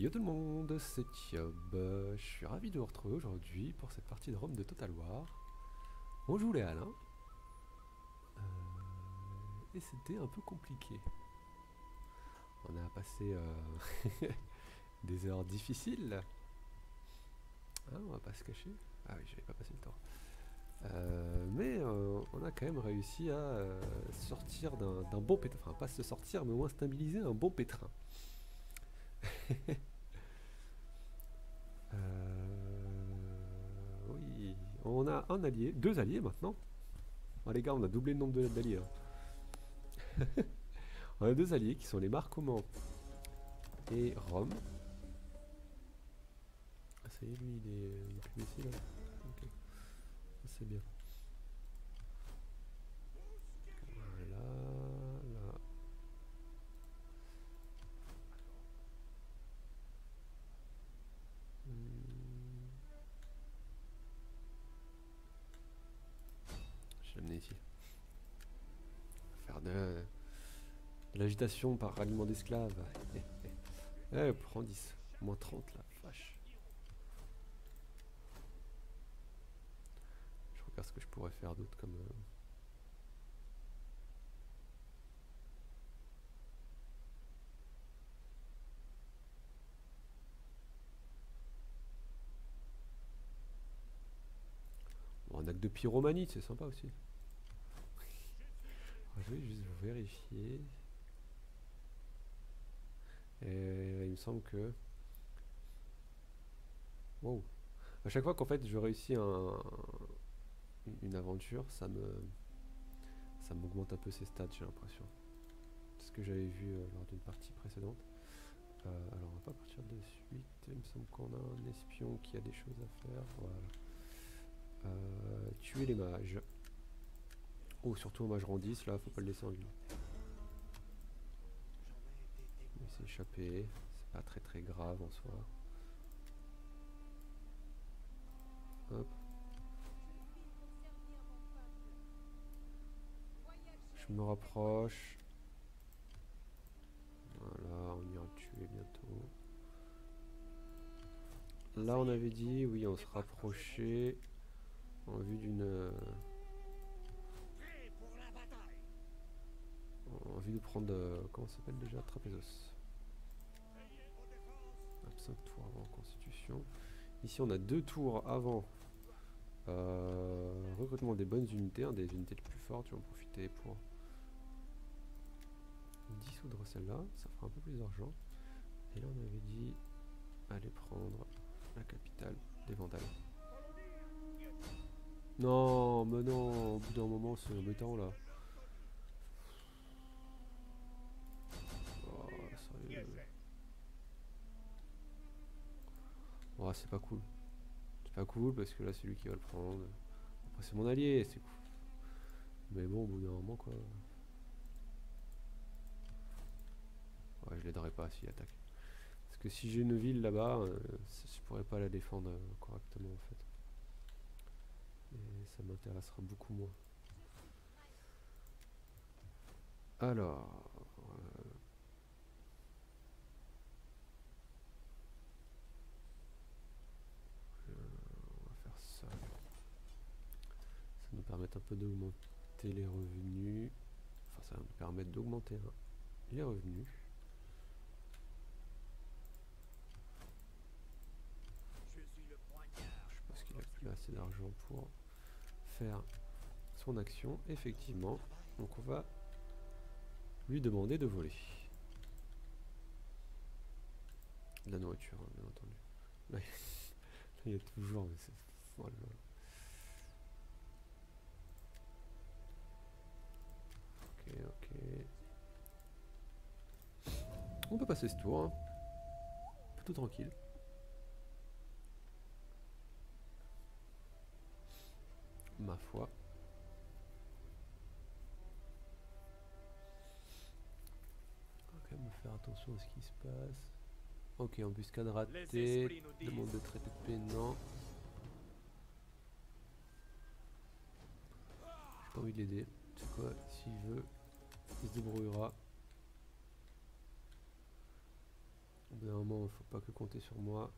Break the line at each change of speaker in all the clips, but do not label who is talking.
Yo tout le monde, c'est Tiob. Je suis ravi de vous retrouver aujourd'hui pour cette partie de Rome de Total War. On joue les Alains. Euh, et c'était un peu compliqué. On a passé euh, des heures difficiles. Hein, on va pas se cacher. Ah oui, j'avais pas passé le temps. Euh, mais on a quand même réussi à sortir d'un bon pétrin. Enfin, pas se sortir, mais au moins stabiliser un bon pétrin. on a un allié, deux alliés maintenant. Oh, les gars, on a doublé le nombre d'alliés. Hein. on a deux alliés qui sont les Marcomans et Rome. Ah, ça y est, lui, il est, c'est bien. Voilà, là. Hmm. Je vais l'amener ici. Faire de, de l'agitation par ralliement d'esclaves. eh, prends 10. Moins 30 là, vache. Je regarde ce que je pourrais faire d'autre comme... euh, Bon, on a que de pyromanie, c'est sympa aussi. Alors, je vais juste vérifier. Et il me semble que... Wow. À chaque fois qu'en fait je réussis un, une aventure, ça me ça m'augmente un peu ses stats, j'ai l'impression. C'est ce que j'avais vu euh, lors d'une partie précédente. Euh, alors on va pas partir de suite. Il me semble qu'on a un espion qui a des choses à faire. Voilà. Euh, tuer les mages. Oh, surtout un mage rang 10, là, faut pas le laisser en vie. Échappé, c'est pas très très grave en soi. Hop. Je me rapproche. Voilà, on ira tuer bientôt. Là, on avait dit, oui, on se rapprochait en vue d'une euh, en vue de prendre euh, comment s'appelle déjà? Trapézos 5 tours avant constitution. Ici on a deux tours avant euh, recrutement des bonnes unités des unités les plus fortes tu vas en profiter pour dissoudre celle-là ça fera un peu plus d'argent. Et là on avait dit aller prendre la capitale des Vandales. Non, mais non, au bout d'un moment, c'est embêtant là. Oh, sérieux. Oh, c'est pas cool. C'est pas cool parce que là, c'est lui qui va le prendre. Après, c'est mon allié, c'est cool. Mais bon, au bout d'un moment, quoi. Ouais, je l'aiderai pas s'il attaque. Parce que si j'ai une ville là-bas, euh, je pourrais pas la défendre euh, correctement en fait. Et ça m'intéressera beaucoup moins. Alors... euh, euh, on va faire ça. Ça nous permet un peu d'augmenter les revenus. Enfin, ça va nous permettre d'augmenter hein, les revenus. Je pense qu'il a plus assez d'argent pour faire son action, effectivement. Donc on va lui demander de voler. De la nourriture, hein, bien entendu. Là, il y a toujours... Mais c'est- oh là là. Ok, ok. On peut passer ce tour. Hein. Plutôt tranquille. Ma foi. On va quand même faire attention à ce qui se passe. Ok, embuscade ratée. Demande de traité de non. J'ai pas envie de l'aider. C'est quoi S'il veut, il se débrouillera. bout d'un moment, faut pas que compter sur moi.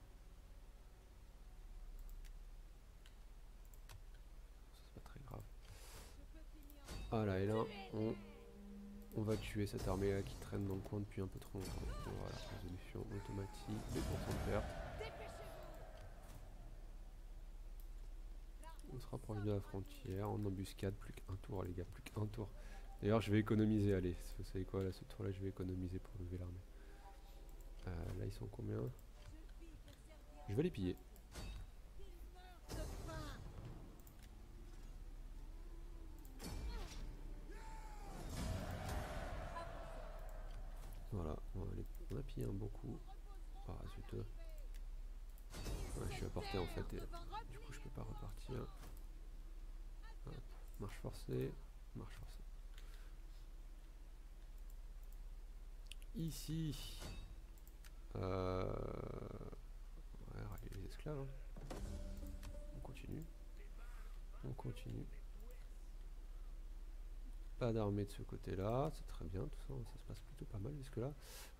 C'est pas très grave. Voilà, et là, on, va tuer cette armée là qui traîne dans le coin depuis un peu trop longtemps. Voilà, résolution automatique, des de. On se rapproche de la frontière, en embuscade, plus qu'un tour les gars, plus qu'un tour. D'ailleurs je vais économiser, allez, vous savez quoi, là ce tour là je vais économiser pour lever l'armée. Euh, là ils sont combien? Je vais les piller. Voilà, on, a pillé un bon coup. Ah zut. Je suis à portée en fait et du coup je peux pas repartir. marche forcée, marche forcée. Ici, euh... Ouais, les esclaves. Hein. On continue. On continue. Pas d'armée de ce côté-là, c'est très bien, tout ça, ça se passe plutôt pas mal jusque là.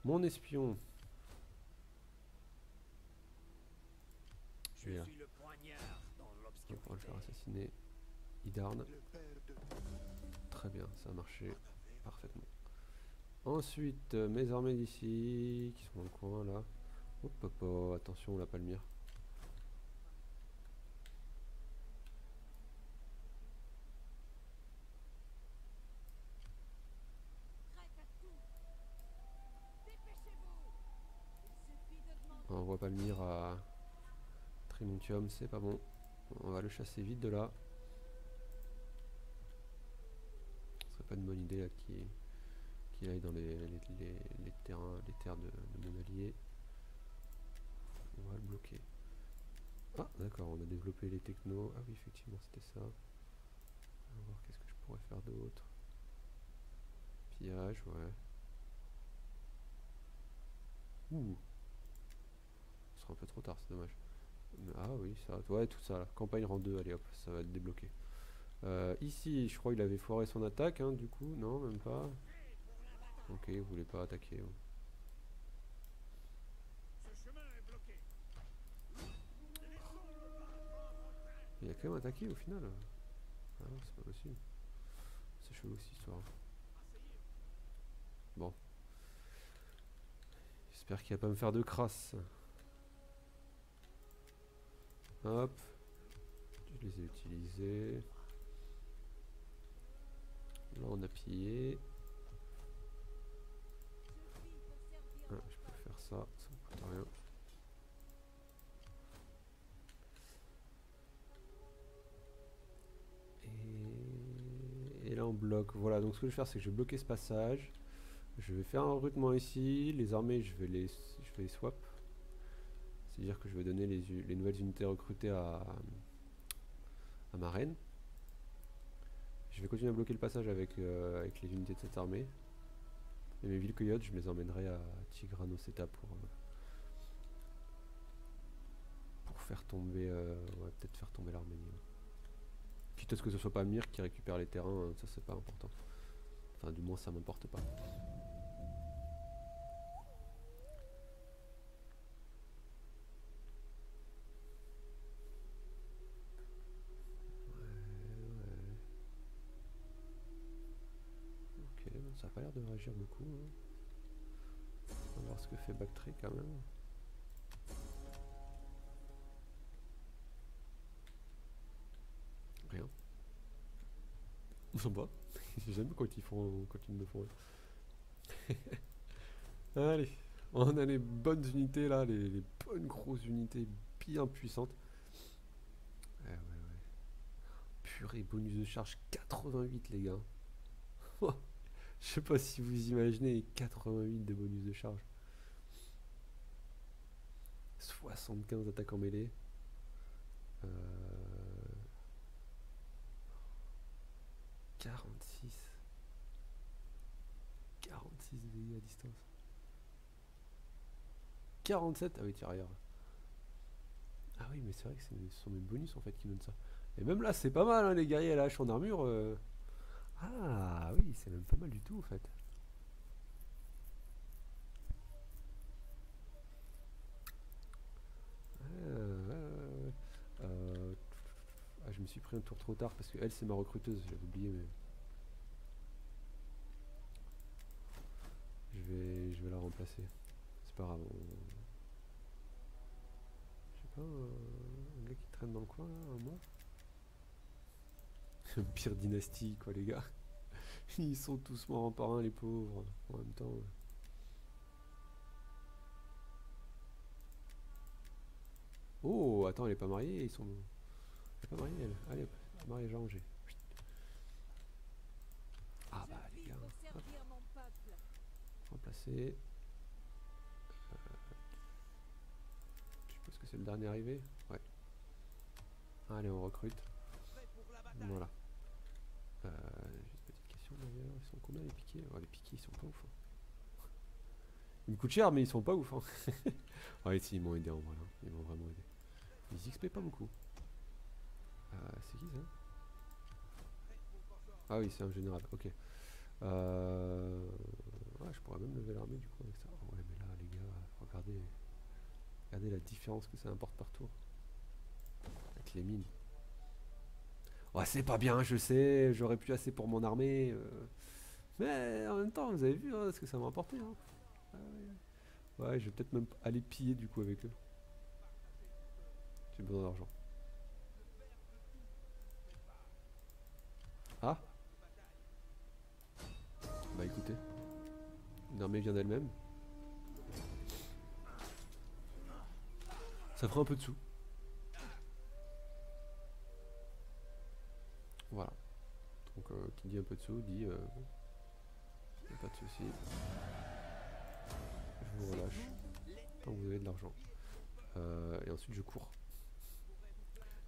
Mon espion. Je vais On va le faire assassiner. Idarn. Très bien, ça a marché parfaitement. Ensuite, euh, mes armées d'ici, qui sont dans le coin là. Hop, hop, hop, attention la palmyre. On envoie Palmyre à Trimontium, c'est pas bon. On va le chasser vite de là. Ce serait pas une bonne idée là qui qu'il aille dans les, terrains, les terres de, mon allié. On va le bloquer. Ah d'accord, on a développé les technos. Ah oui effectivement c'était ça. On va voir qu'est-ce que je pourrais faire d'autre. Pillage, ouais. Ouh. Ce sera un peu trop tard, c'est dommage. Ah oui, ça Ouais, tout ça, campagne rang 2, allez hop, ça va être débloqué. Euh, ici, je crois qu'il avait foiré son attaque, hein, du coup, non, même pas. Ok, vous voulez pas attaquer. Il a quand même attaqué au final. Ah c'est pas possible. C'est chelou cette histoire. Bon. J'espère qu'il va pas me faire de crasse. Hop. Je les ai utilisés. Là on a pillé. Ça, ça me coûte rien. Et... là on bloque. Voilà, donc ce que je vais faire c'est que je vais bloquer ce passage. Je vais faire un recrutement ici. Les armées je vais les, je vais les swap. C'est-à-dire que je vais donner les, nouvelles unités recrutées à, à ma reine. Je vais continuer à bloquer le passage avec, euh, avec les unités de cette armée. Et mes villes coyotes, je les emmènerai à Tigranoceta pour, euh, pour faire tomber, euh, ouais, peut-être faire tomber l'Arménie. Quitte à ce que ce soit pas Mir qui récupère les terrains, hein, ça c'est pas important. Enfin, du moins ça m'importe pas. ça n'a pas l'air de réagir beaucoup. Hein. On va voir ce que fait Bactry quand même. Rien. Sympa. J'aime quand ils font quand ils me font. Allez, on a les bonnes unités là, les, bonnes grosses unités bien puissantes. Ouais. Purée, bonus de charge 88 les gars. Je sais pas si vous imaginez 88 de bonus de charge. 75 attaques en mêlée. 46. 46 dégâts à distance. 47 Ah oui, tiens, regarde. Ah oui, mais c'est vrai que ce sont mes bonus en fait qui donnent ça. Et même là, c'est pas mal, hein, les guerriers à la hache en armure. Euh. Ah oui, c'est même pas mal du tout en fait. Euh, euh, euh, ah, je me suis pris un tour trop tard parce que elle c'est ma recruteuse, j'avais oublié mais. Je vais, je vais la remplacer. C'est pas grave. On... sais pas un, gars qui traîne dans le coin là, un Pire dynastie quoi les gars. Ils sont tous morts en par un les pauvres. En même temps. Oh, attends, elle est pas mariée, ils sont... Elle est pas mariée, elle. Allez, hop, mariée Jean Angers. Ah bah les gars. Remplacer. Euh, je suppose que c'est le dernier arrivé Ouais. Allez, on recrute. Voilà. Euh, juste une petite question d'ailleurs, ils combien les piquets oh, Les piquets ils sont pas ouf. Hein. Ils me coûtent cher mais ils sont pas ouf. Hein. si ils m'ont aidé en vrai, hein. ils m'ont vraiment aidé. Ils XP pas beaucoup. Euh, c'est qui ça? Ah oui c'est un général, ok. Euh... Je pourrais même lever l'armée du coup avec ça. Ouais mais là les gars, regardez. Regardez la différence que ça importe par tour. Avec les mines. Ouais, c'est pas bien, je sais, j'aurais pu assez pour mon armée. Euh. Mais en même temps, vous avez vu hein, ce que ça m'a apporté. Hein. Ah ouais. je vais peut-être même aller piller du coup avec eux. J'ai besoin d'argent. Ah Bah écoutez. Une armée vient d'elle-même. Ça fera un peu de sous. Voilà. Donc euh, qui dit un peu de sous dit euh, pas de souci. Je vous relâche. Que vous avez de l'argent. Euh, et ensuite je cours.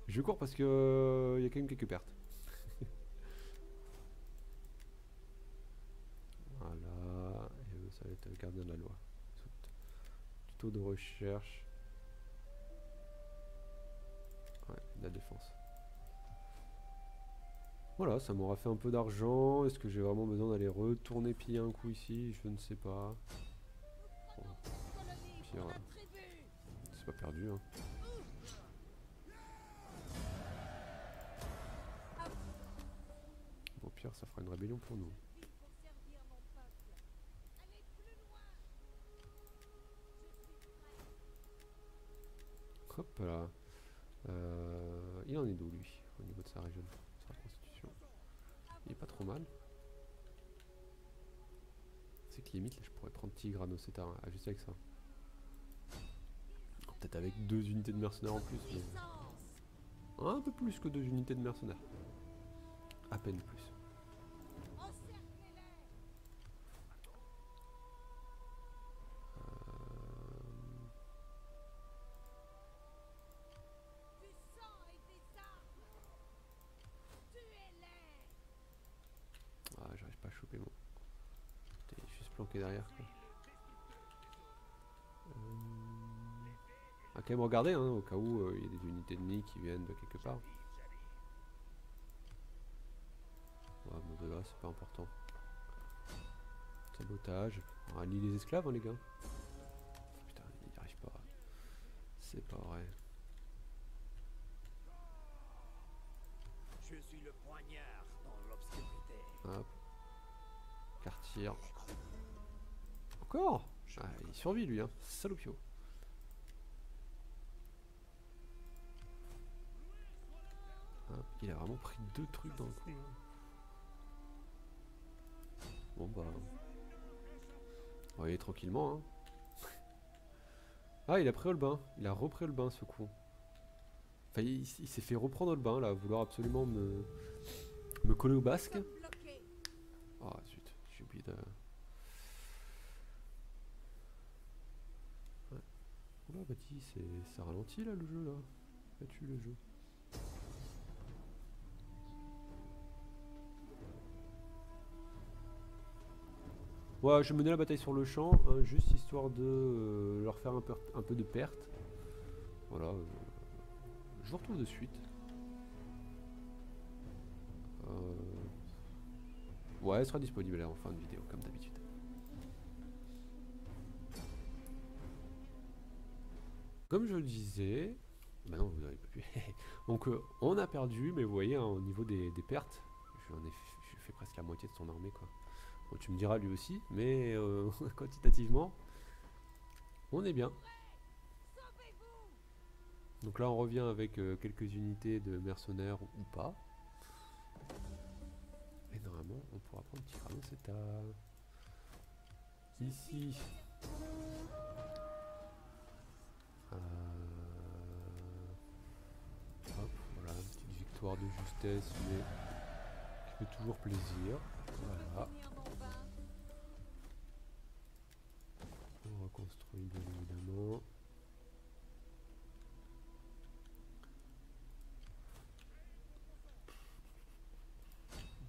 Je cours parce que il y a quand même quelques pertes. voilà. Et ça va être le gardien de la loi. Tuto de recherche. Ouais, la défense. Voilà, ça m'aura fait un peu d'argent. Est-ce que j'ai vraiment besoin d'aller retourner piller un coup ici? Je ne sais pas. c'est pas perdu. Hein. Bon, pire, ça fera une rébellion pour nous. Hop là. Euh, il en est d'où lui, au niveau de sa région? Il est pas trop mal. C'est que limite, là, je pourrais prendre Tigre, à ajuster avec ça. Peut-être avec deux unités de mercenaires en plus. Un peu plus que deux unités de mercenaires. À peine plus. derrière. Euh... À quand même regarder, hein, au cas où euh, il y a des unités ennemies qui viennent de quelque part. Ouais, bon, de là, c'est pas important. Sabotage. On lit les esclaves, hein, les gars. Putain, il n'y arrive pas. C'est pas vrai.
Je suis le poignard dans l'obscurité.
Hop. Quartier. Encore? Ah, Il survit lui, hein. Salopio. Ah, il a vraiment pris deux trucs dans le coup. Hein. Bon bah... On va tranquillement. Hein. ah, il a pris le bain. Il a repris le bain ce coup. Enfin, il, s'est fait reprendre le bain là, vouloir absolument me, me coller au basque. Ah zut, j'ai oublié de... Oula, bah c'est ça ralentit là le jeu là? As-tu le jeu? Je menais la bataille sur le champ, hein, juste histoire de euh, leur faire un peu, de perte. Voilà. Euh, je vous retrouve de suite. Euh, ouais, elle sera disponible en fin de vidéo, comme d'habitude. Comme je le disais, Bah non, vous n'avez pas pu. Donc on a perdu, mais vous voyez, hein, au niveau des, pertes, j'en ai, j'ai fait presque la moitié de son armée, quoi. Tu me diras lui aussi, mais euh, quantitativement, on est bien. Donc là, on revient avec euh, quelques unités de mercenaires ou pas. Et normalement, on pourra prendre Tirano, c'est à... Ici. Euh, Hop, voilà, une petite victoire de justesse, mais qui fait toujours plaisir. Voilà. On reconstruit bien évidemment.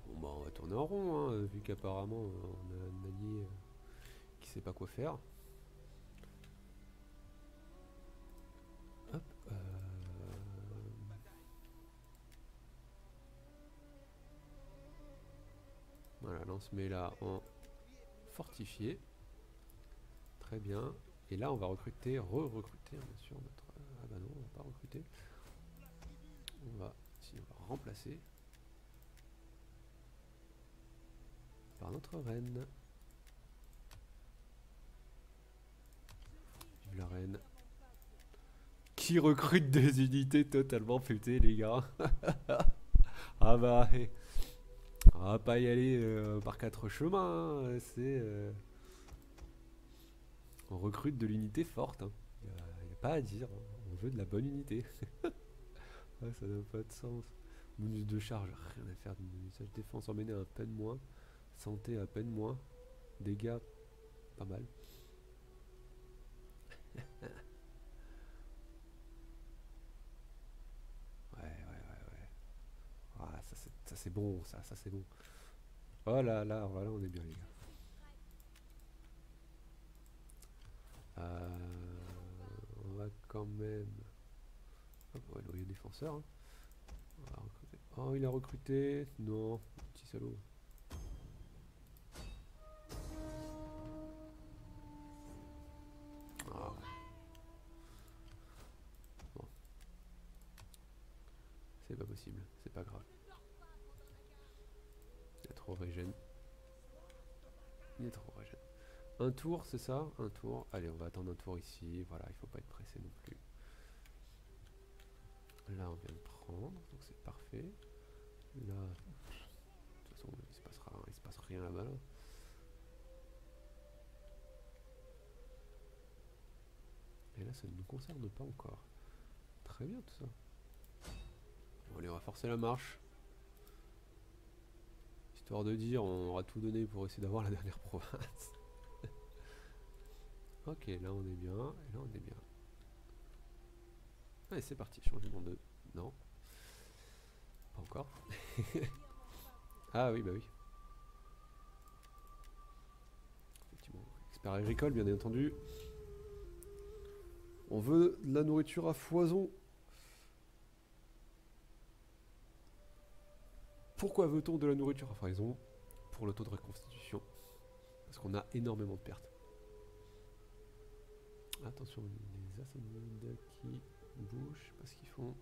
Bon bah on va tourner en rond, hein, vu qu'apparemment on a un allié euh, qui sait pas quoi faire. Hop. euh, Voilà, là on se met là en fortifié. Très bien. Et là on va recruter, re-recruter bien sûr notre... Ah bah non, on va pas recruter. On va, remplacer par notre reine. La reine. Qui recrute des unités totalement pétées, les gars Ah bah, eh, on va pas y aller euh, par quatre chemins, hein, c'est... euh, on recrute de l'unité forte, il n'y a, pas à dire, hein, on veut de la bonne unité. Ça n'a pas de sens. Bonus de charge, rien à faire du bonus. Défense emmenée à peine moins. Santé à peine moins. Dégâts, pas mal. ouais, ouais, ouais, ouais. Ah, ça c'est, bon, ça, ça c'est bon. Oh là là, voilà, on est bien les gars. Euh, on va quand même... On va défenseur. hein. Oh, il a recruté. Non, petit salaud. Ah. C'est pas possible, c'est pas grave. Il a trop régène. Il a trop régène. Un tour, c'est ça? Un tour. Allez, on va attendre un tour ici. Voilà, il faut pas être pressé non plus. Là, on vient de prendre, donc c'est parfait. Là, de toute façon, il se passera, se passe rien là-bas. là. Et là, ça ne nous concerne pas encore. Très bien tout ça. Allez, on va forcer la marche. Histoire de dire, on aura tout donné pour essayer d'avoir la dernière province. Ok, là on est bien, et là on est bien. Allez, c'est parti, changement de... Non. Pas encore. ah oui, bah oui. Effectivement, expert agricole, bien entendu. On veut de la nourriture à foison. Pourquoi veut-on de la nourriture à foison? Pour le taux de reconstitution. Parce qu'on a énormément de pertes. Attention, les Assanides qui bougent, je sais pas ce qu'ils font.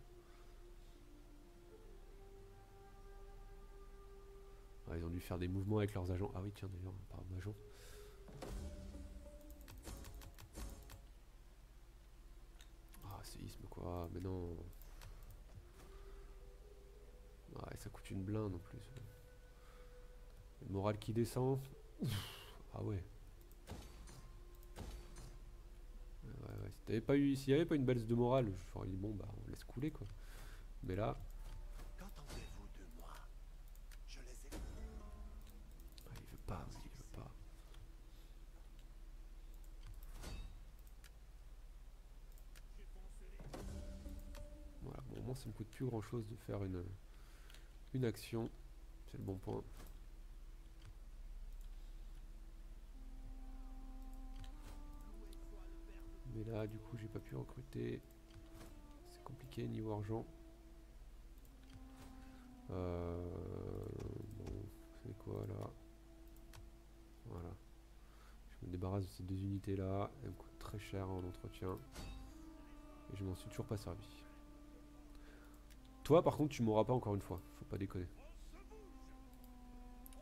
Ils ont dû faire des mouvements avec leurs agents. Ah oui, tiens, d'ailleurs, par agent. Ah, séisme quoi, mais non. Ah, et ça coûte une blinde en plus. Le moral qui descend. Ah ouais. Si s'il n'y avait pas une baisse de morale, j'aurais dit bon bah on laisse couler quoi. Mais là,
Qu'entendez-vous de moi? Je les ai...
ah, il veut pas, il veut pas. Voilà, bon, au moins ça me coûte plus grand chose de faire une, une action. C'est le bon point. Mais là, du coup, j'ai pas pu recruter. C'est compliqué niveau argent. Euh, bon, c'est quoi là? Voilà. Je me débarrasse de ces deux unités là. Elles me coûtent très cher en entretien. Et je m'en suis toujours pas servi. Toi, par contre, tu m'auras pas encore une fois. Faut pas déconner.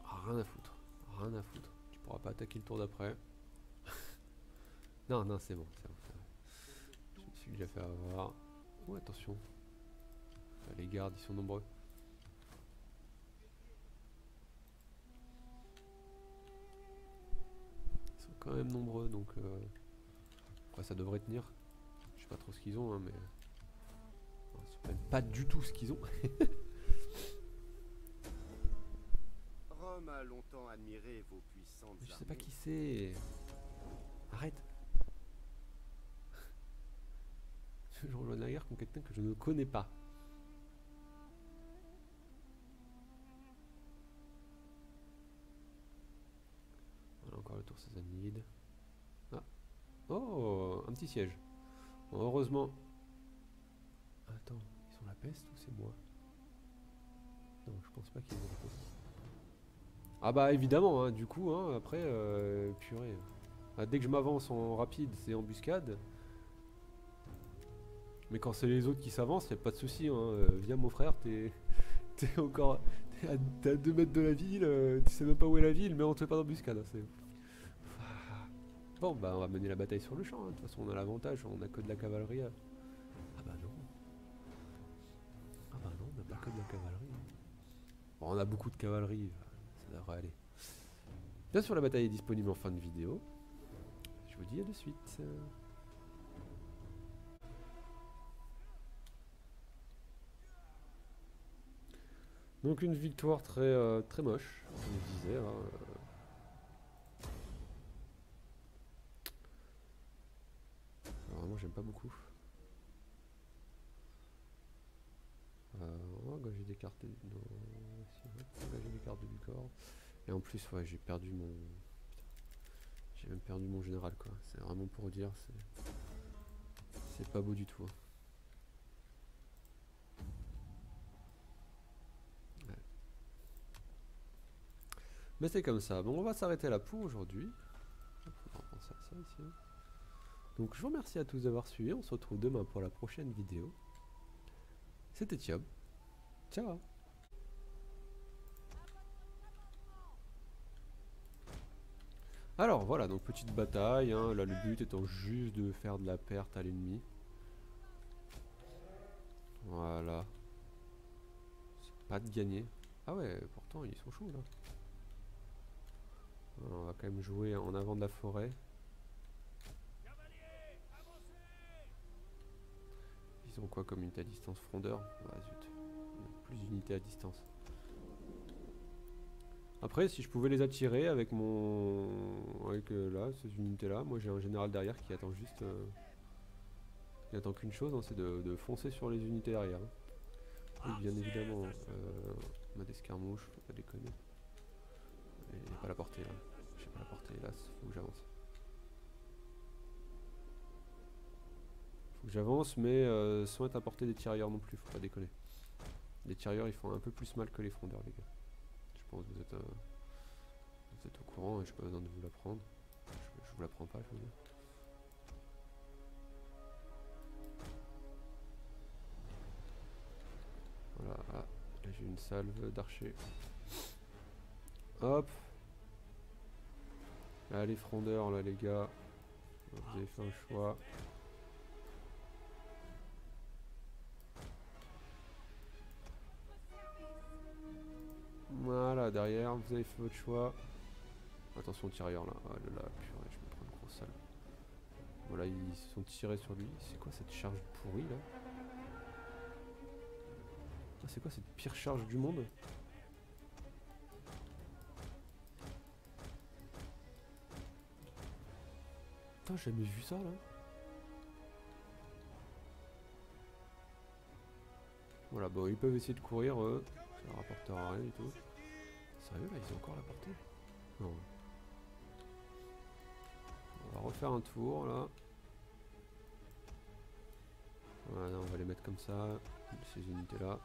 Ah, rien à foutre. Rien à foutre. Tu pourras pas attaquer le tour d'après. Non, non, c'est bon, c'est bon, bon. Je me suis déjà fait avoir. Oh, attention. Ah, les gardes, ils sont nombreux. Ils sont quand même nombreux, donc... Euh... Après, ça devrait tenir. Je sais pas trop ce qu'ils ont, hein, mais... C'est même pas du tout ce qu'ils ont.
Rome a longtemps admiré vos puissantes
Je sais pas qui c'est. Arrête. Je rejoins la guerre contre quelqu'un que je ne connais pas. Voilà encore le tour sassanide. Ah. Oh, un petit siège. Heureusement. Attends, ils ont la peste ou c'est moi? Non, je pense pas qu'ils ont la peste. Ah bah évidemment, hein, du coup, hein, après, euh, purée. Ah, dès que je m'avance en rapide, c'est embuscade. Mais quand c'est les autres qui s'avancent, y a pas de souci. Hein. euh, viens mon frère, t'es t'es encore à, t'es à 2 mètres de la ville, euh, tu sais même pas où est la ville, mais on te fait pas d'embuscade. hein. Bon bah on va mener la bataille sur le champ. hein. De toute façon on a l'avantage, on a que de la cavalerie. Ah bah non. Ah bah non, on n'a pas que de la cavalerie. on a beaucoup de cavalerie, ça devrait aller. Bien sûr la bataille est disponible en fin de vidéo. Je vous dis à de suite. Donc une victoire très euh, très moche, comme je disais. hein. Alors, moi j'aime pas beaucoup. Euh, on va gager des cartes. Va gager des du corps. Et en plus, ouais, j'ai perdu mon. J'ai même perdu mon général quoi. C'est vraiment pour dire, c'est. C'est pas beau du tout. hein. Mais c'est comme ça. Bon, on va s'arrêter là pour aujourd'hui. Donc, je vous remercie à tous d'avoir suivi. On se retrouve demain pour la prochaine vidéo. C'était Thiob. Ciao Alors voilà, donc petite bataille, hein, là le but étant juste de faire de la perte à l'ennemi. Voilà. C'est pas de gagner. Ah ouais, pourtant ils sont chauds là. On va quand même jouer en avant de la forêt. Ils ont quoi comme unité à distance? Frondeur? Ah zut. Plus d'unités à distance. Après, si je pouvais les attirer avec mon. avec euh, là, ces unités là, moi j'ai un général derrière qui attend juste. euh, qui attend qu'une chose, hein, c'est de, foncer sur les unités derrière. hein. Bien évidemment, euh, on a des escarmouches, faut pas déconner. Et pas la portée là. La hélas, faut que j'avance. Faut que j'avance, mais euh, sans être à portée des tirailleurs non plus, faut pas déconner. Les tirailleurs ils font un peu plus mal que les frondeurs, les gars. Je pense que vous êtes, euh, vous êtes au courant et j'ai pas besoin de vous l'apprendre. Je, je vous l'apprends pas, je veux dire. Voilà, ah, là j'ai une salve d'archer. Hop. Là les frondeurs là les gars. Vous avez fait un choix. Voilà, derrière, vous avez fait votre choix. Attention au tirailleur là. Oh là là, purée, je me prends une grosse salle. Voilà, ils se sont tirés sur lui. C'est quoi cette charge pourrie là? Ah, C'est quoi cette pire charge du monde? Putain, j'ai jamais vu ça là. Voilà, bon, ils peuvent essayer de courir, eux. Ça rapportera rien du tout. Sérieux, là, ils ont encore la portée? Non. On va refaire un tour, là. Voilà, on va les mettre comme ça, ces unités-là.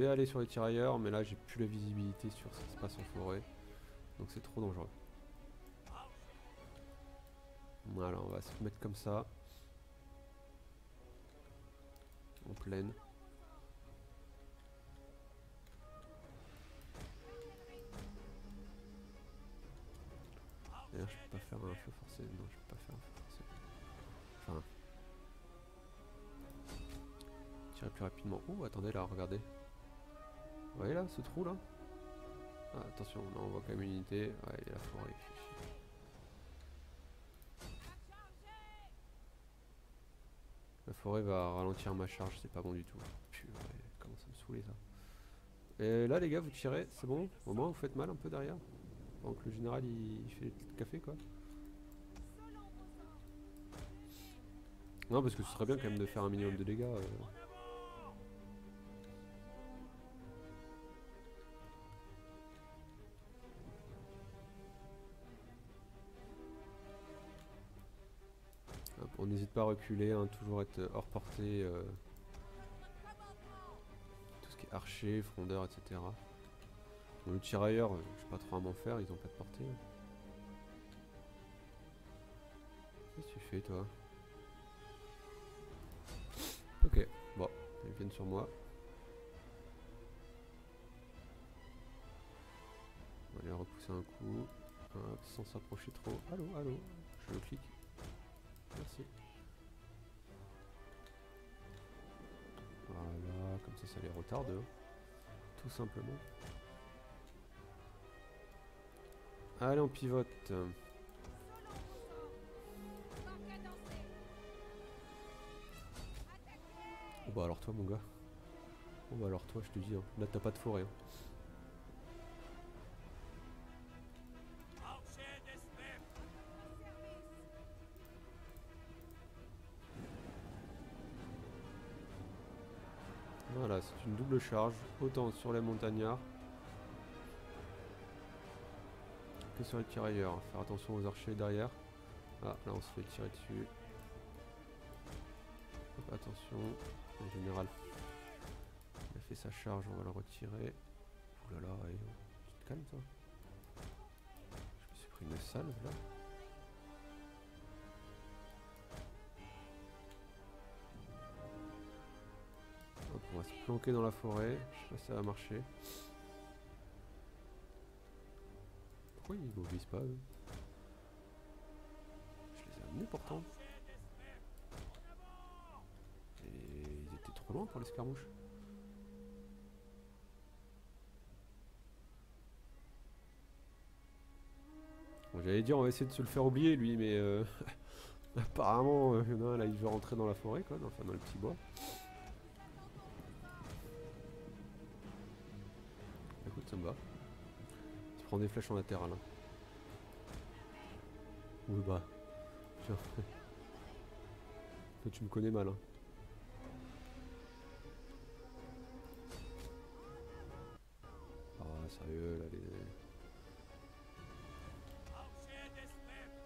Voulais aller sur les tirailleurs, mais là, j'ai plus la visibilité sur ce qui se passe en forêt. Donc c'est trop dangereux. Voilà, on va se mettre comme ça. En pleine. D'ailleurs, je peux pas faire un feu forcé. Non, je peux pas faire un feu forcé. Enfin. Tirer plus rapidement. Oh, attendez là, regardez. Vous voyez là, ce trou là? Ah, Attention, là on voit quand même une unité. Ouais, il a la forêt. La forêt va ralentir ma charge, c'est pas bon du tout. Purée, comment ça me saouler ça. Et là les gars, vous tirez, c'est bon? Au moins vous faites mal un peu derrière donc le général il, il fait le café quoi. Non parce que ce serait bien quand même de faire un minimum de dégâts. euh. N'hésite pas à reculer, hein, toujours être hors portée. euh, tout ce qui est archer, frondeur, etc. Le tirailleur, euh, je sais pas trop à m'en faire, ils ont pas de portée. Qu'est-ce que tu fais toi? Ok, bon, ils viennent sur moi. On va les repousser un coup. Hop, sans s'approcher trop. Allô, allô, je le clique. Voilà, comme ça, ça les retarde. hein. Tout simplement. Allez, on pivote. Oh bah alors toi mon gars. Oh bah alors toi je te dis, hein. là t'as pas de forêt. hein. Charge, autant sur les montagnards que sur les tirailleurs. Faire attention aux archers derrière. Ah, là on se fait tirer dessus. Attention, le général il a fait sa charge, on va le retirer. Ouh là là, allez, tu te calmes toi? Je me suis pris une salve là. Va se planquer dans la forêt, je sais pas si ça va marcher. Pourquoi ils m'obéissent pas eux? Je les ai amenés pourtant. Et ils étaient trop loin pour l'escarmouche. Bon, J'allais dire on va essayer de se le faire oublier lui mais euh, apparemment euh, il y en a un là il veut rentrer dans la forêt quoi, enfin dans le petit bois. Prends des flèches en latéral. Hein. Oui bah. Tiens. Toi tu me connais mal hein. Ah sérieux là les.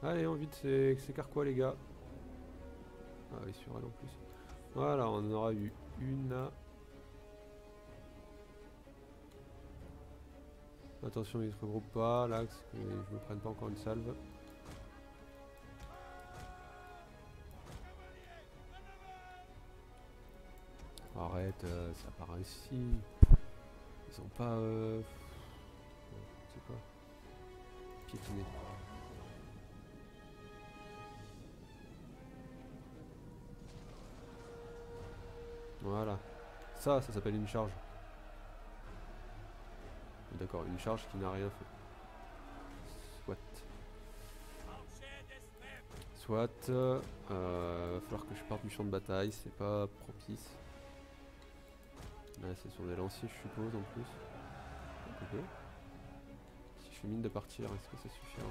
Allez on vite c'est carquois les gars? Ah oui sur elle en plus. Voilà on aura eu une. Attention ils se regroupent pas là, parce que je me prenne pas encore une salve. Arrête, euh, ça part ici. Ils ont pas... Euh... C'est quoi Piétiner. Voilà. Ça, ça s'appelle une charge. D'accord, une charge qui n'a rien fait. Soit. Soit. Euh, va falloir que je parte du champ de bataille, c'est pas propice. Là, c'est sur des lanciers, je suppose, en plus. Ok. Si je fais mine de partir, est-ce que ça suffira?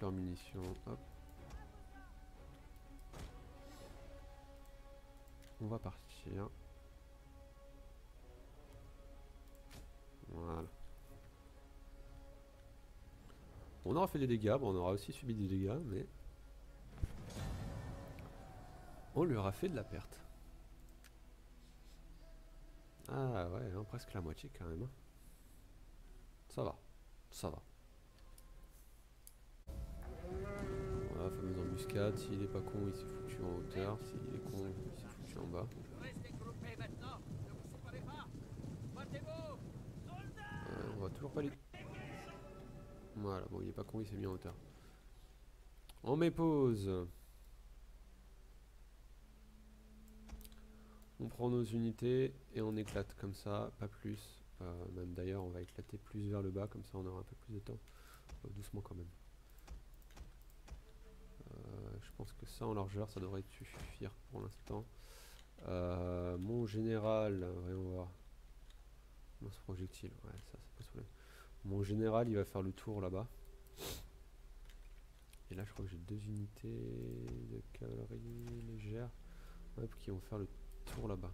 Leurs munitions. Hop. On va partir. Voilà. On aura fait des dégâts, bon, on aura aussi subi des dégâts, mais... On lui aura fait de la perte. Ah ouais, hein, presque la moitié quand même. hein. Ça va, ça va. Voilà, fameuse embuscade. S'il est pas con, il s'est foutu en hauteur. S'il est con, il s'est foutu en bas. Ouais, on va toujours pas les... Voilà, bon, il est pas con, il s'est mis en hauteur. On met pause. On prend nos unités et on éclate comme ça, pas plus. Euh, même d'ailleurs, on va éclater plus vers le bas, comme ça on aura un peu plus de temps. Euh, doucement quand même. Je pense que ça en largeur, ça devrait suffire pour l'instant. Euh, mon général, voyons voir. Lance projectile, ouais, ça c'est pas problème. Mon général, il va faire le tour là-bas. Et là, je crois que j'ai deux unités de cavalerie légère qui vont faire le tour là-bas.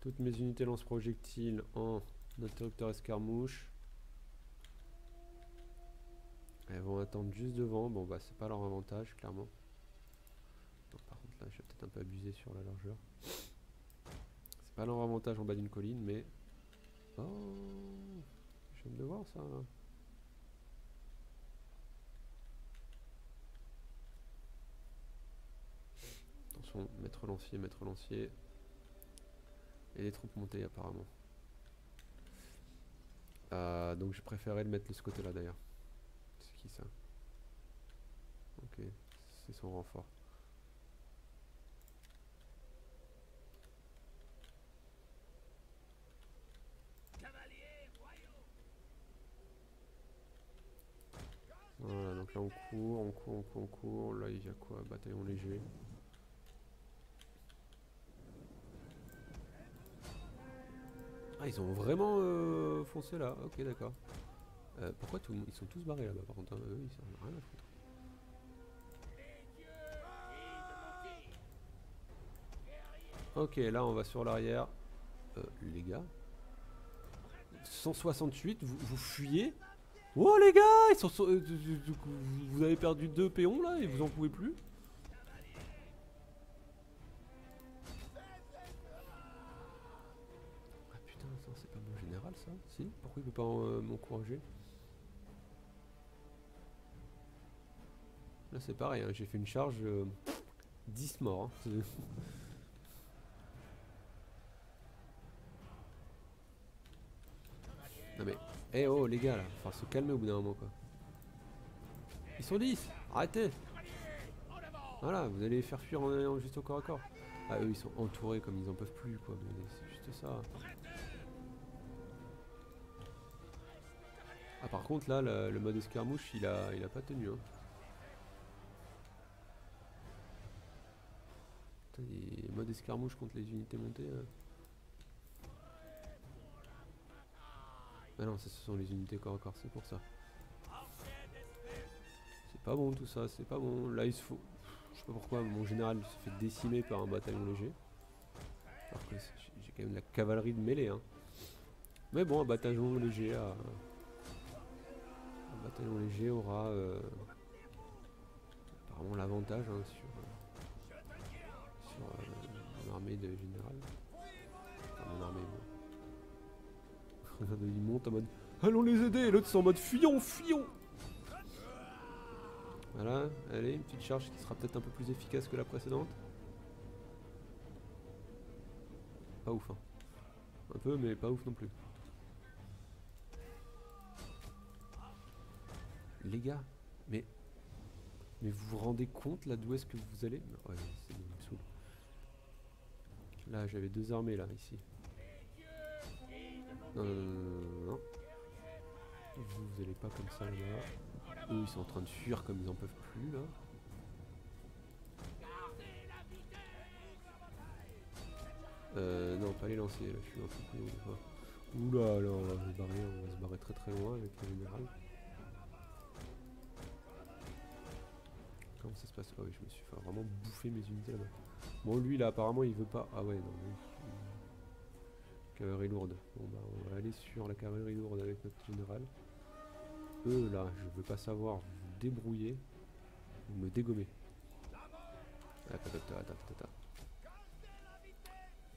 Toutes mes unités lance-projectiles en interrupteur escarmouche. Elles vont attendre juste devant. Bon, bah, c'est pas leur avantage, clairement. Non, par contre, là, je vais peut-être un peu abuser sur la largeur. C'est pas leur avantage en bas d'une colline, mais. Oh Je viens de le voir ça. Attention, maître lancier, maître lancier. Et les troupes montées apparemment. Euh, donc je préférais le mettre de ce côté là d'ailleurs. Qui ça Ok, c'est son renfort. Voilà, donc là on court, on court, on court, on court. Là il y a quoi? Bataillon léger. Ah, ils ont vraiment euh, foncé là. Ok, d'accord. Euh, pourquoi Ils sont tous barrés là-bas par contre. hein. Eux, ils sont rien à foutre. Ok, là on va sur l'arrière. Euh, les gars. 168, vous, fuyez? Oh les gars ils sont, so- euh, vous- avez perdu deux péons là et vous en pouvez plus Ah putain, c'est pas mon général ça Si Pourquoi il peut pas m'encourager? Là c'est pareil, hein, j'ai fait une charge euh, 10 morts. hein. Non mais, eh oh les gars là, faut se calmer au bout d'un moment quoi. Ils sont 10, arrêtez Voilà, vous allez les faire fuir en allant juste au corps à corps. Ah eux ils sont entourés comme ils en peuvent plus quoi, c'est juste ça. Ah par contre là, le, le mode escarmouche il a, il a pas tenu hein. Les modes escarmouche contre les unités montées. euh. Ah non, ça ce sont les unités corps à corps, c'est pour ça. C'est pas bon tout ça, c'est pas bon. Là il se faut. Je sais pas pourquoi, mon général se fait décimer par un bataillon léger. Alors que j'ai- quand même de la cavalerie de mêlée. Hein. Mais bon, un bataillon léger Un bataillon léger aura euh, apparemment l'avantage hein, sur, sur euh, mon armée de général. Mon armée. Il monte en mode Allons les aider l'autre c'est en mode Fuyons, fuyons Voilà, allez, une petite charge qui sera peut-être un peu plus efficace que la précédente. Pas ouf, hein. Un peu, mais pas ouf non plus. Les gars, mais. Mais vous vous rendez compte là d'où est-ce que vous allez? Ouais, c'est bon. Là, j'avais deux armées là, ici. Non, non, non, non. Vous, vous allez pas comme ça là. Eux, ils sont en train de fuir comme ils en peuvent plus là. Euh, non, pas les lancer, là, je suis un peu plus. Oula, là, on va se barrer, on va se barrer très très loin avec le général. Comment ça se passe? Ah oui, je me suis fait vraiment bouffer mes unités là-bas. Bon, lui là, apparemment, il veut pas. Ah ouais, non, il- Cavalerie lourde. Bon, bah, on va aller sur la cavalerie lourde avec notre général. Eux là, je veux pas savoir, vous débrouillez, vous me dégommez. Attends, attends, attends, attends,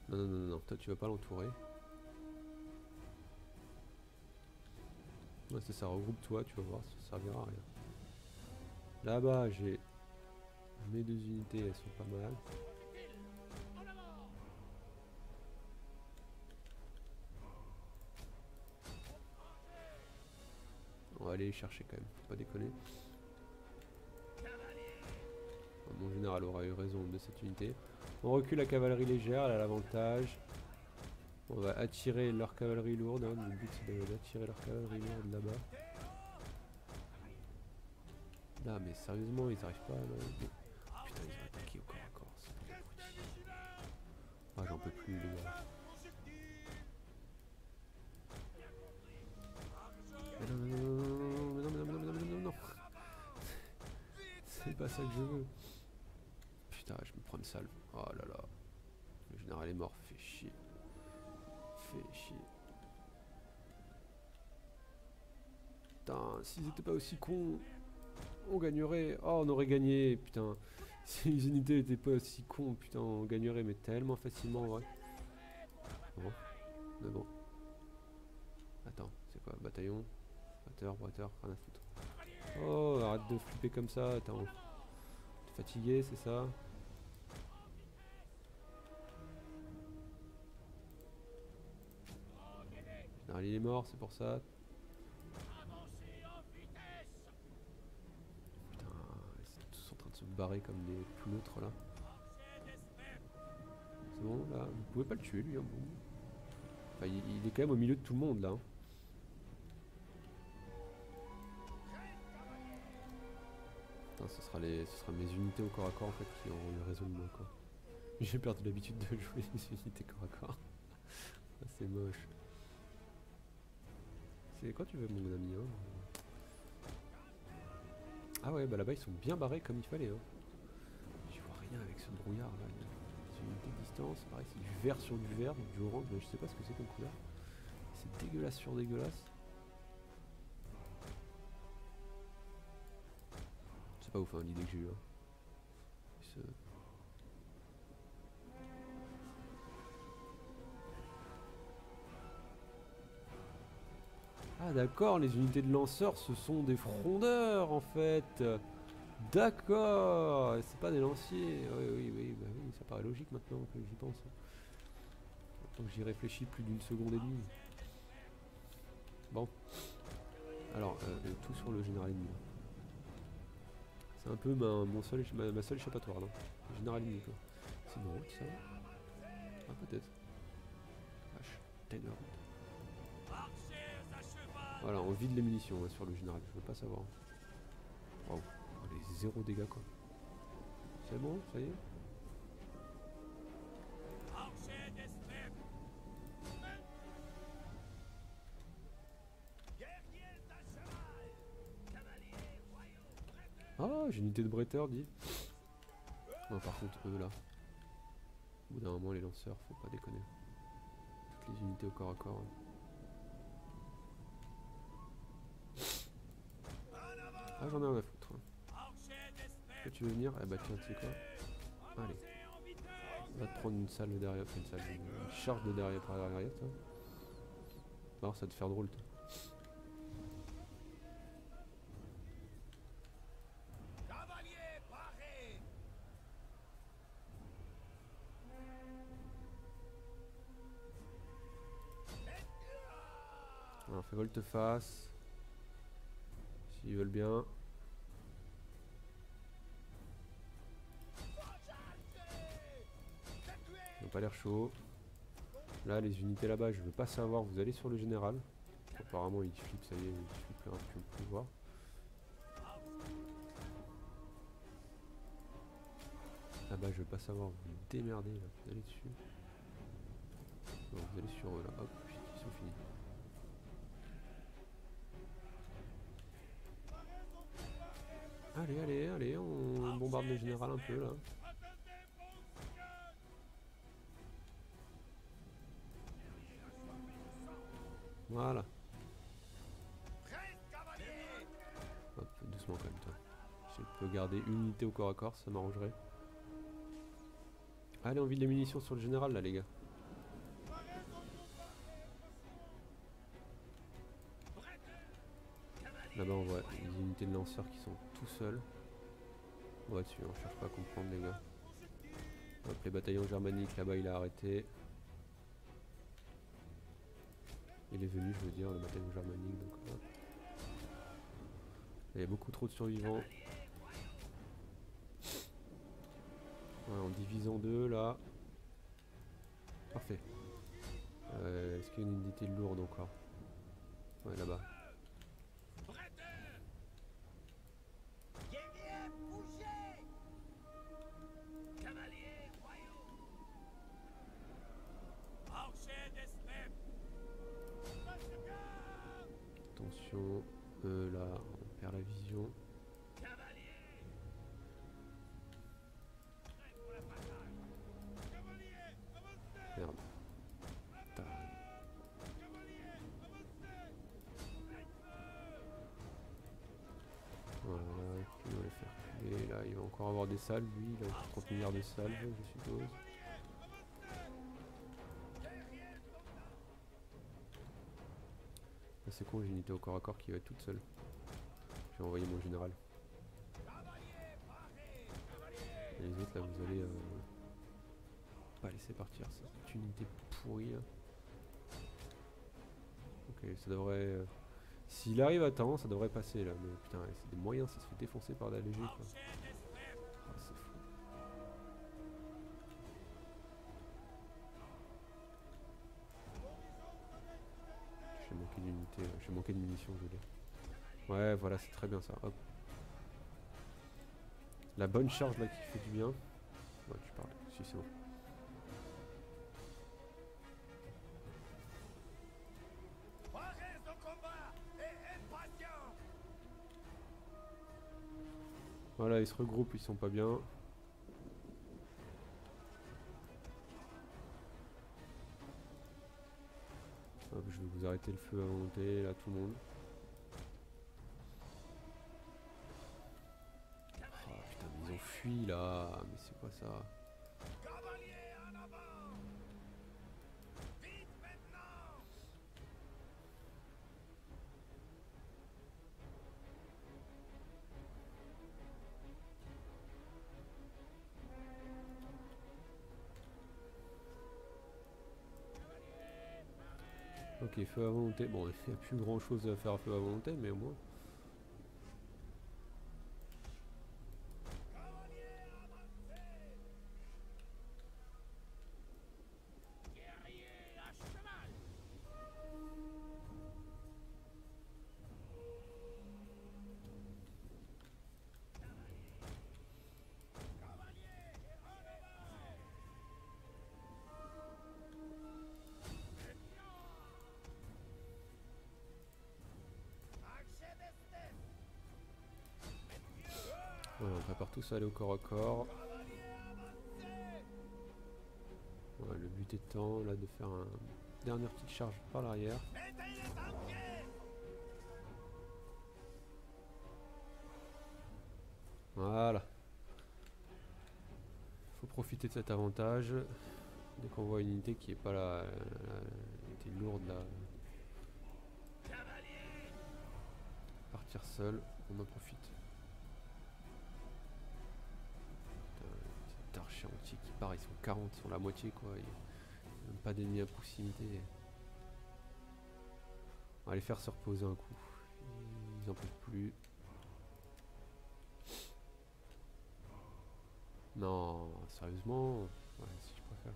non, non, non, non, toi tu vas pas l'entourer. Ouais, c'est ça, regroupe-toi, tu vas voir, ça servira à rien. Là-bas, j'ai mes deux unités, elles sont pas mal. Aller chercher quand même, faut pas déconner. Mon général aura eu raison de cette unité. On recule la cavalerie légère, elle a l'avantage. On va attirer leur cavalerie lourde. hein. Le but c'est d'attirer leur cavalerie lourde là-bas. Là, mais sérieusement, ils arrivent pas là. Putain, ils ont attaqué au corps à corps. Ah, j'en peux plus. Que je veux. Putain, je me prends une salve. Oh là là. Le général est mort, fait chier. Fait chier. Putain, s'ils étaient pas aussi cons, on gagnerait. Oh, on aurait gagné, putain. Si les unités étaient pas aussi cons, putain, on gagnerait, mais tellement facilement, en vrai. Bon, mais bon. Attends, c'est quoi? Bataillon? Batteur, bretteur, rien à foutre. Oh, arrête de flipper comme ça, attends. Fatigué, c'est ça Général, il est mort, c'est pour ça. Putain, ils sont tous en train de se barrer comme des poutres là. C'est bon, là, vous pouvez pas le tuer lui, hein, il est quand même au milieu de tout le monde là. hein. Ce sera, les, ce sera mes unités au corps à corps en fait qui auront eu raison de quoi. J'ai perdu l'habitude de jouer les unités corps à corps. Ah, c'est moche. C'est quoi tu veux mon ami hein? Ah ouais bah là-bas ils sont bien barrés comme il fallait hein. Je vois rien avec ce brouillard là. A des unités de distance, pareil c'est du vert sur du vert, du orange, mais je sais pas ce que c'est comme couleur. C'est dégueulasse sur dégueulasse. Ouf l'idée que j'ai hein. Ah d'accord, les unités de lanceurs ce sont des frondeurs en fait. D'accord, c'est pas des lanciers. Oui, oui, oui, bah ça paraît logique maintenant que j'y pense. Donc j'y réfléchis plus d'une seconde et demie. Bon. Alors, euh, euh, tout sur le général ennemi. C'est un peu ma, ma, seule échappatoire. Le général quoi. C'est une route ça Ah peut-être. Vache. Voilà, on vide les munitions sur le général, je veux pas savoir. Oh, les zéro dégâts quoi. C'est bon, ça y est? J'ai de bretteur, dit. Par contre, eux là. Au bout d'un moment, les lanceurs, faut pas déconner. Toutes les unités au corps à corps. Ah, j'en ai rien à foutre. hein. Tu veux venir? Eh bah, tu sais quoi? Allez. Va te prendre une salle derrière, une salle, une, charge de derrière par derrière, toi. Alors, ça va te faire drôle, toi. Volte-face. S'ils veulent bien. Ils ont pas l'air chaud. Là, les unités là-bas, je veux pas savoir. Vous allez sur le général. Apparemment, il flippe, ça y est, il flippe plus, plus le pouvoir. Là-bas, je veux pas savoir. Vous démerdez là. Vous allez dessus. Vous allez sur eux là. Hop, ils sont finis. Bombarde le général un peu là. Voilà. Hop, doucement quand même toi. Si je peux garder une unité au corps à corps, ça m'arrangerait. Allez, on vide les munitions sur le général là, les gars. Là-bas, on voit des unités de lanceurs qui sont tout seuls. On va dessus, on cherche pas à comprendre, les gars. Hop, les bataillons germaniques, là-bas, il a arrêté. Il est venu, je veux dire, le bataillon germanique, donc. Il y a beaucoup trop de survivants. Ouais, en divisant deux là. Parfait. Euh, Est-ce qu'il y a une unité lourde encore? Ouais, là-bas. Voilà, qui doit les faire culer. Là, il va encore avoir des salves, lui. Il a 30 milliards de salves, je suppose. Ah, C'est con, j'ai une unité au corps à corps qui va être toute seule. Je vais envoyer mon général. Et les autres, là, vous allez euh, pas laisser partir. une unité pourrie. là. Ok, ça devrait. euh, S'il arrive à temps, ça devrait passer là. Mais putain, c'est des moyens, ça se fait défoncer par la léger quoi. Ah. J'ai manqué d'unité, j'ai manqué de munitions, je veux dire. Ouais, voilà, c'est très bien ça. Hop. La bonne charge là qui fait du bien. Ouais, tu parles. Si, c'est bon. Voilà, ils se regroupent, ils sont pas bien. Hop, je vais vous arrêter le feu à volonté, là, tout le monde. Oh putain, mais ils ont fui là, mais c'est quoi ça? Ok, feu à volonté. Bon, il n'y a plus grand chose à faire à feu à volonté, mais au moins. Corps à corps. Le but étant là de faire un dernière petite charge par l'arrière. Voilà. Faut profiter de cet avantage. Dès qu'on voit une unité qui est pas la- unité lourde là, partir seul, on en profite. Entier qui part, ils sont 40, ils sont la moitié quoi. Il y a même pas d'ennemis à proximité. On va les faire se reposer un coup. Ils en peuvent plus. Non, sérieusement? Ouais, si je préfère.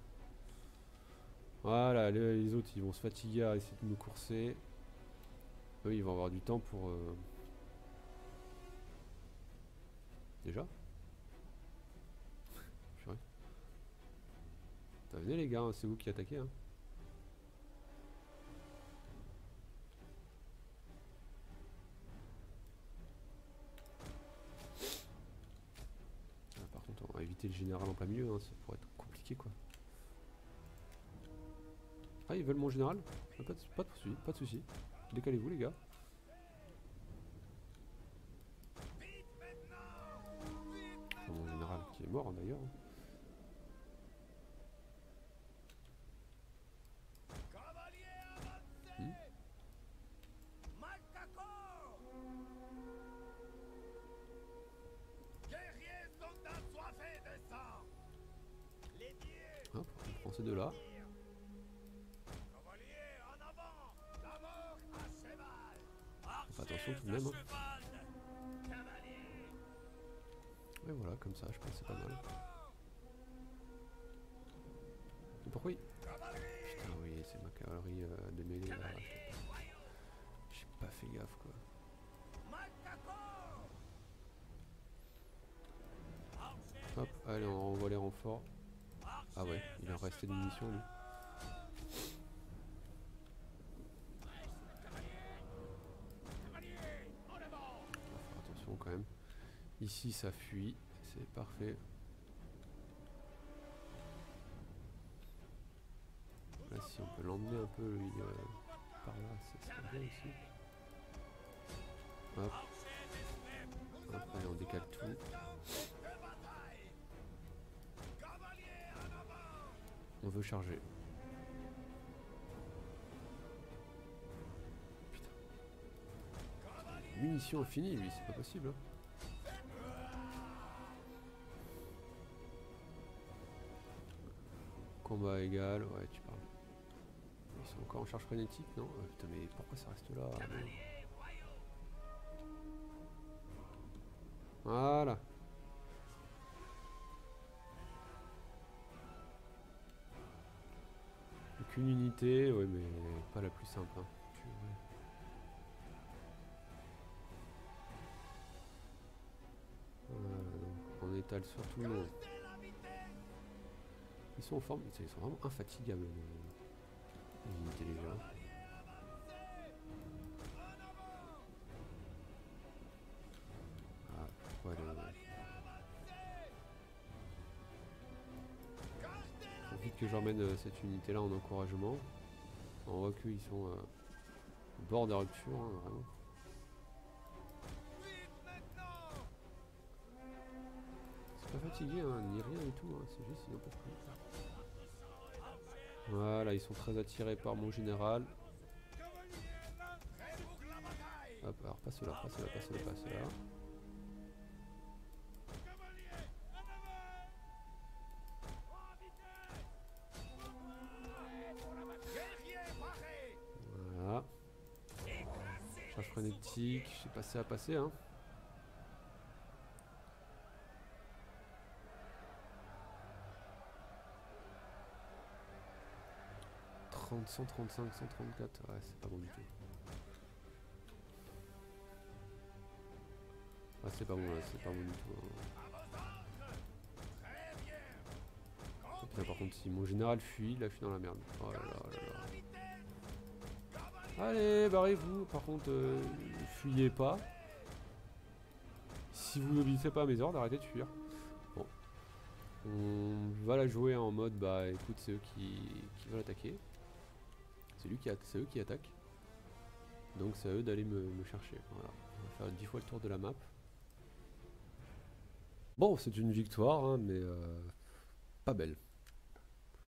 Voilà, les, les autres ils vont se fatiguer à essayer de nous courser. Eux ils vont avoir du temps pour... euh, Déjà Purée. Putain, venez les gars, hein, c'est vous qui attaquez. Hein. Ah, par contre, on va éviter le général en plein milieu, hein, ça pourrait être compliqué quoi. Ah, ils veulent mon général? Ah, Pas de, pas de soucis, pas de soucis. Décalez-vous les gars. Ah, mon général qui est mort d'ailleurs. Hop, allez, on renvoie les renforts. Ah ouais, il en restait des munitions lui. Attention quand même. Ici ça fuit, c'est parfait. Là si on peut l'emmener un peu lui, euh, par là, ça serait bien aussi. Hop. Hop, allez on décale tout. On veut charger. Putain. Munitions infinies lui, c'est pas possible. hein. Combat égal, ouais tu parles. Ils sont encore en charge frénétique, non? Euh, Putain mais pourquoi ça reste là? Voilà. Qu'une unité, ouais mais pas la plus simple. hein. On étale sur tout le. Ils sont en forme, ils sont vraiment infatigables. Les unités. Que j'emmène euh, cette unité là en encouragement. On voit qu'ils sont euh, au bord de la rupture, hein. C'est pas fatigué, hein, ni rien du tout, hein, c'est juste ils en peuvent plus. Voilà, ils sont très attirés par mon général. Hop, alors passe là, passe là, passe là, passe là. Frénétique, je sais pas si ça va passer hein. « 30, 135, 134, ouais c'est pas bon du tout. Ah c'est pas bon là, c'est pas bon du tout. hein. Par contre si mon général fuit, là je suis dans la merde. Oh. Allez, barrez-vous. Par contre, euh, fuyez pas. Si vous n'obéissez pas à mes ordres, arrêtez de fuir. Bon. On va la jouer en mode, bah écoute, c'est eux qui, qui veulent attaquer. C'est lui qui c'est eux qui attaquent. Donc c'est à eux d'aller me, me chercher. Voilà. On va faire 10 fois le tour de la map. Bon, c'est une victoire, hein, mais euh, pas belle.